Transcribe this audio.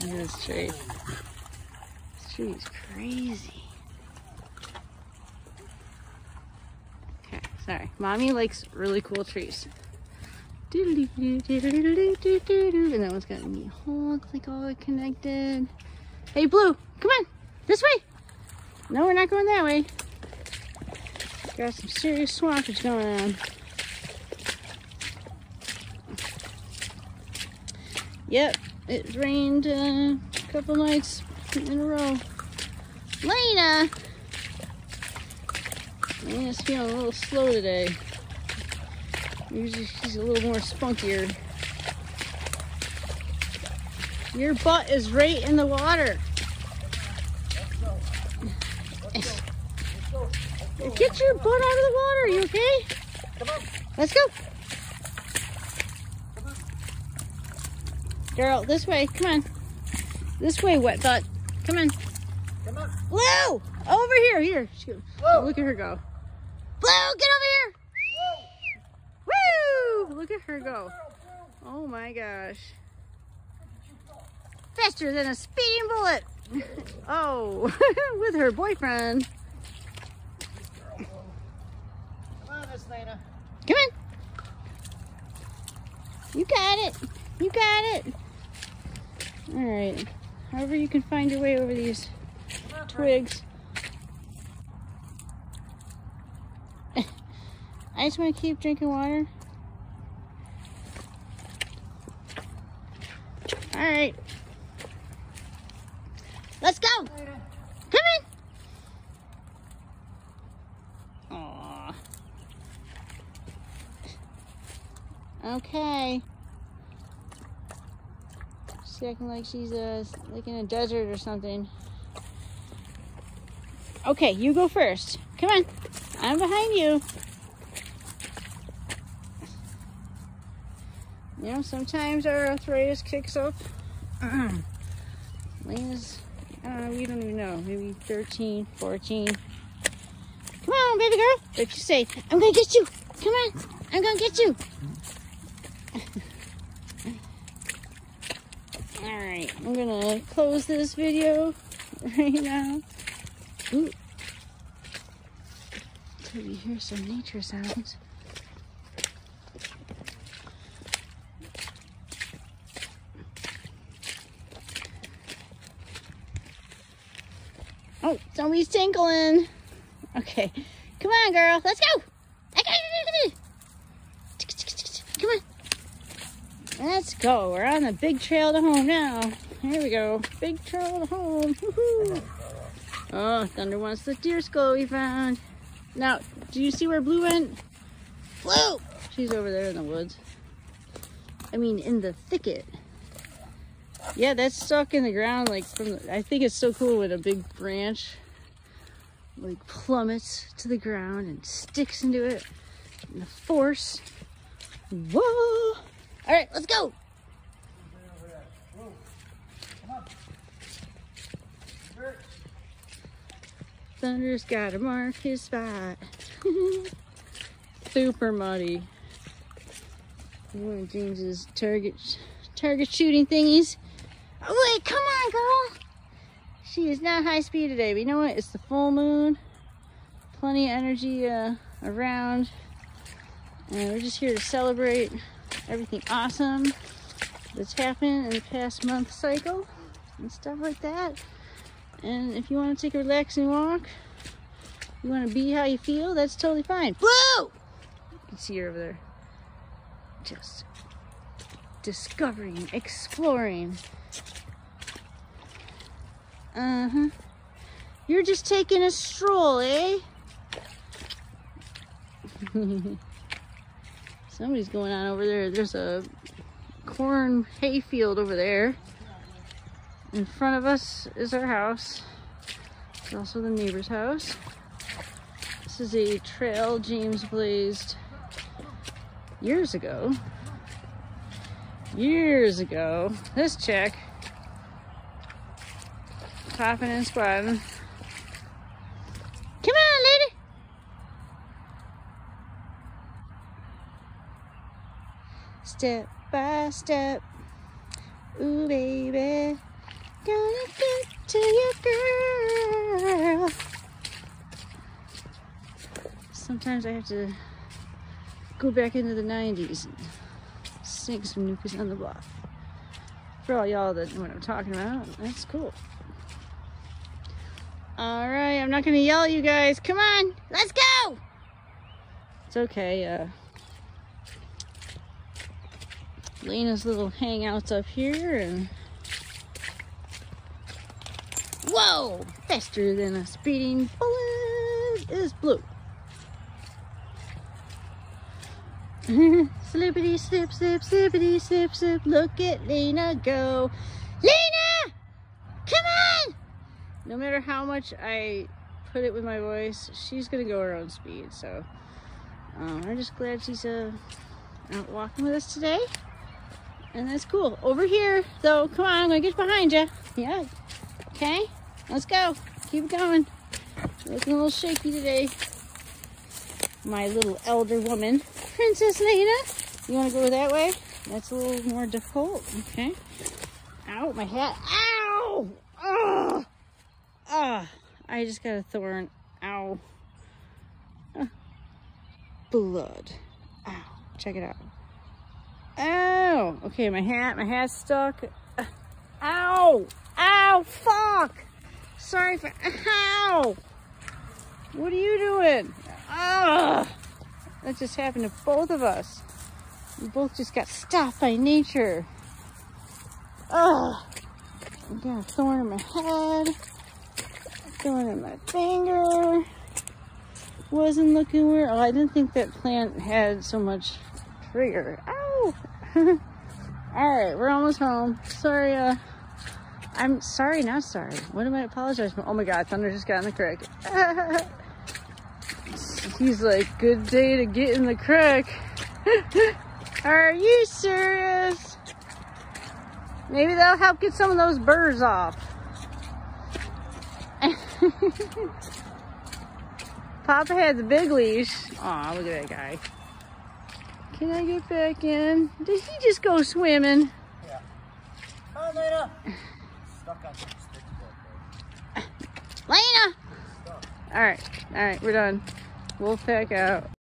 This tree. This tree is crazy. Okay, sorry. Mommy likes really cool trees. And that one's got a neat hole. It's like all connected. Hey, Blue, come on. This way. No, we're not going that way. Got some serious swampage going on. Yep, it rained uh, a couple nights in a row. Layna! Layna's feeling a little slow today. Usually she's a little more spunkier. Your butt is right in the water. Get your butt out of the water, you okay? Come on. Let's go. Girl, this way. Come on. This way, wet butt. Come on. Come on. Blue! Oh, over here. Here. She- Blue. Look at her go. Blue, get over here. Woo! Look at her go. Oh my gosh. Faster than a speeding bullet. oh, with her boyfriend. Come on, Miss Layna. Come on. You got it. You got it. All right. However you can find your way over these twigs. I just want to keep drinking water. All right. Let's go. Come in. Okay. She's acting like she's uh, like in a desert or something. Okay, you go first. Come on. I'm behind you. You know, sometimes our arthritis kicks up. Layna's, uh, we don't even know, maybe 13, 14. Come on, baby girl. What you say? I'm gonna get you. Come on. I'm gonna get you. All right, I'm gonna close this video right now. Ooh. Till you hear some nature sounds. Oh, somebody's tinkling. Okay, come on, girl. Let's go. Come on. Let's go. We're on the big trail to home now. Here we go. Big trail to home. Oh, Thunder wants the deer skull we found. Now, do you see where Blue went? Blue! She's over there in the woods. I mean, in the thicket. Yeah, that's stuck in the ground. Like from, the, I think it's so cool when a big branch like plummets to the ground and sticks into it. And the force. Whoa! All right, let's go. Thunder's gotta mark his spot. Super muddy. One of James's target target shooting thingies. Oh wait, come on, girl. She is not high speed today, but you know what? It's the full moon. Plenty of energy uh, around. And we're just here to celebrate everything awesome that's happened in the past month cycle and stuff like that. And if you want to take a relaxing walk, you want to be how you feel, that's totally fine. Blue! You can see her over there. Just discovering, exploring. Uh-huh. You're just taking a stroll, eh? Somebody's going on over there. There's a corn hay field over there. In front of us is our house. It's also the neighbor's house. This is a trail James blazed years ago. Years ago. This chick. Popping and squatting. Come on, lady. Step by step. Ooh, baby, gonna get to you, girl. Sometimes I have to go back into the 90s and sing some New on the Block. For all y'all that know what I'm talking about, that's cool. All right, I'm not gonna yell at you guys. Come on, let's go. It's okay. Uh, Layna's little hangouts up here, and whoa, faster than a speeding bullet is blue. Slippity slip, slip, slippity slip, slip. Look at Layna go. Layna! Come on! No matter how much I put it with my voice, she's gonna go her own speed. So um, I'm just glad she's uh, out walking with us today. And that's cool. Over here, though, come on, I'm gonna get behind you. Yeah. Okay, let's go. Keep going. Looking a little shaky today. My little elder woman. Princess Layna. You want to go that way? That's a little more difficult. Okay. Ow, my hat. Ow! Ugh! Ah, I just got a thorn. Ow. Ah. Blood. Ow. Check it out. Okay, my hat. My hat's stuck. Ow. Ow. Fuck. Sorry for. Ow. What are you doing? Ah. That just happened to both of us. We both just got stopped by nature. Ugh. I got a thorn in my head. Thorn in my finger. Wasn't looking where. Oh, I didn't think that plant had so much trigger. Ow! Alright, we're almost home. Sorry, uh. I'm sorry, not sorry. What am I apologizing for? Oh my god, Thunder just got in the creek. He's like, good day to get in the creek. Are you serious? Maybe that'll help get some of those burrs off. Papa has a big leash. Aw, look at that guy. Can I get back in? Did he just go swimming? Yeah. On, Layna. Stuck on some sticks back Layna! there. All right, all right, we're done. We'll pack out.